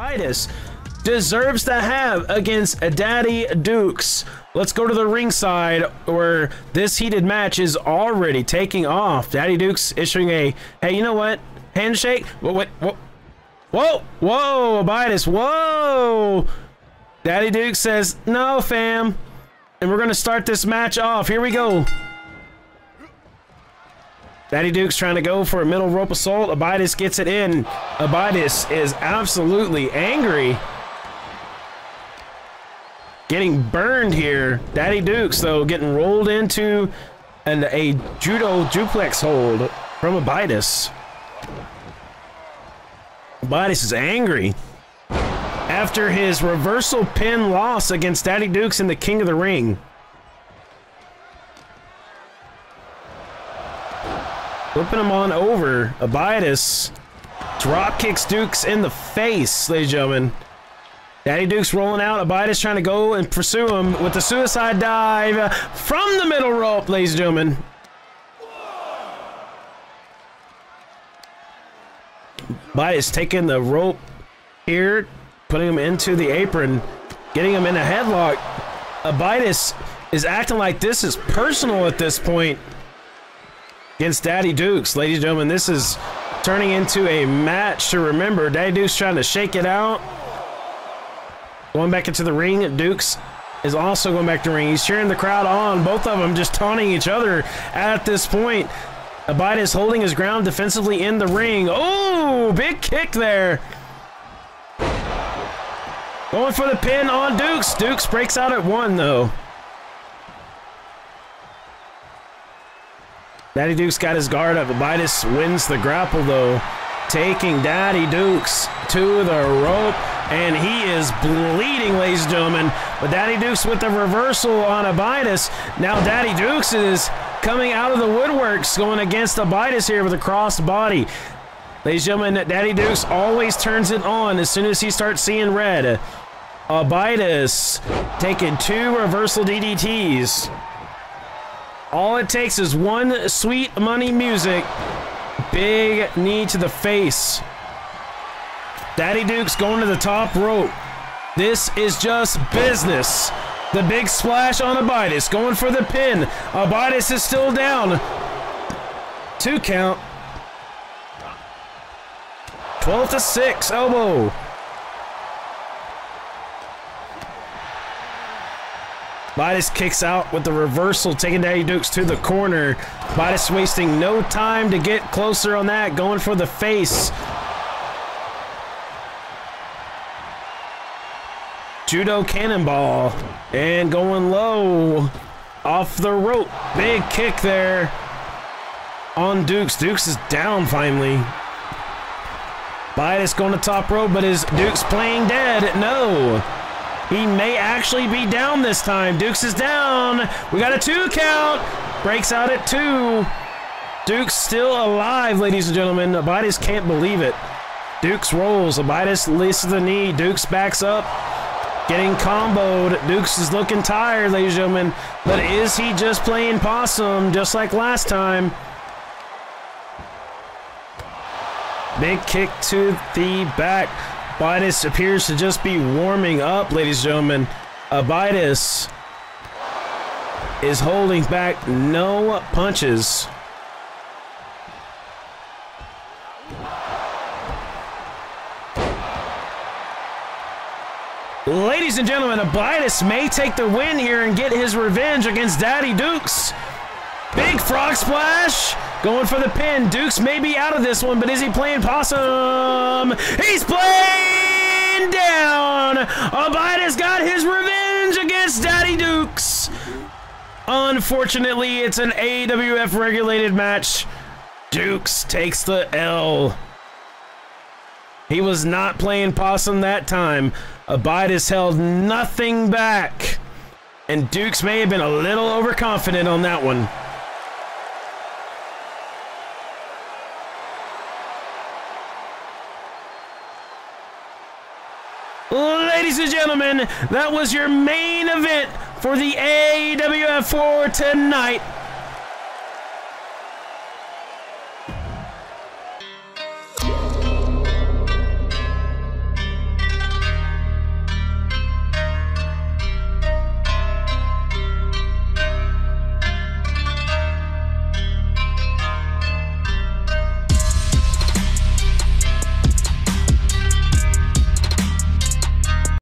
Abydis deserves to have against Daddy Dukes. Let's go to the ringside where this heated match is already taking off. Daddy Dukes issuing a, hey, you know what? Handshake? What, what, what? Whoa, whoa, Abydis, whoa! Daddy Duke says, no, fam. And we're going to start this match off. Here we go. Daddy Duke's trying to go for a middle rope assault. Abydis gets it in. Abydis is absolutely angry. Getting burned here. Daddy Dukes, though, getting rolled into an, a judo duplex hold from Abydis. Abydis is angry. After his reversal pin loss against Daddy Dukes in the King of the Ring. Flipping him on over. Abydis drop kicks Dukes in the face, ladies and gentlemen. Daddy Duke's rolling out. Abydis trying to go and pursue him with the suicide dive from the middle rope, ladies and gentlemen. Abydis taking the rope here, putting him into the apron, getting him in a headlock. Abydis is acting like this is personal at this point against Daddy Dukes. Ladies and gentlemen, this is turning into a match to remember. Daddy Dukes trying to shake it out. Going back into the ring, Dukes is also going back to the ring. He's cheering the crowd on. Both of them just taunting each other at this point. Abydis holding his ground defensively in the ring. Oh, big kick there. Going for the pin on Dukes. Dukes breaks out at one, though. Daddy Dukes got his guard up. Abydis wins the grapple, though. Taking Daddy Dukes to the rope. And he is bleeding, ladies and gentlemen. But Daddy Dukes with the reversal on Abydis. Now Daddy Dukes is coming out of the woodworks, going against Abydis here with a crossed body. Ladies and gentlemen, Daddy Dukes always turns it on as soon as he starts seeing red. Abydis taking two reversal DDTs. All it takes is one sweet money music. Big knee to the face. Daddy Duke's going to the top rope. This is just business. The big splash on Abydis, going for the pin. Abydis is still down. Two count. 12 to 6, elbow. Abydis kicks out with the reversal, taking Daddy Dukes to the corner. Abydis wasting no time to get closer on that, going for the face. Judo cannonball. And going low. Off the rope. Big kick there. On Dukes. Dukes is down finally. Bias going to top rope, but is Dukes playing dead? No. He may actually be down this time. Dukes is down. We got a two count. Breaks out at two. Dukes still alive, ladies and gentlemen. Abydis can't believe it. Dukes rolls. Leads to the knee. Dukes backs up. Getting comboed. Dukes is looking tired, ladies and gentlemen. But is he just playing possum, just like last time? Big kick to the back. Abydis appears to just be warming up, ladies and gentlemen. Uh, Abydis is holding back no punches. Ladies and gentlemen, Abydis may take the win here and get his revenge against Daddy Dukes. Big frog splash. Going for the pin. Dukes may be out of this one, but is he playing possum? He's playing down. Abydis got his revenge against Daddy Dukes. Unfortunately, it's an AWF regulated match. Dukes takes the L. He was not playing possum that time. Abydis held nothing back. And Dukes may have been a little overconfident on that one. Ladies and gentlemen, that was your main event for the AWF for tonight.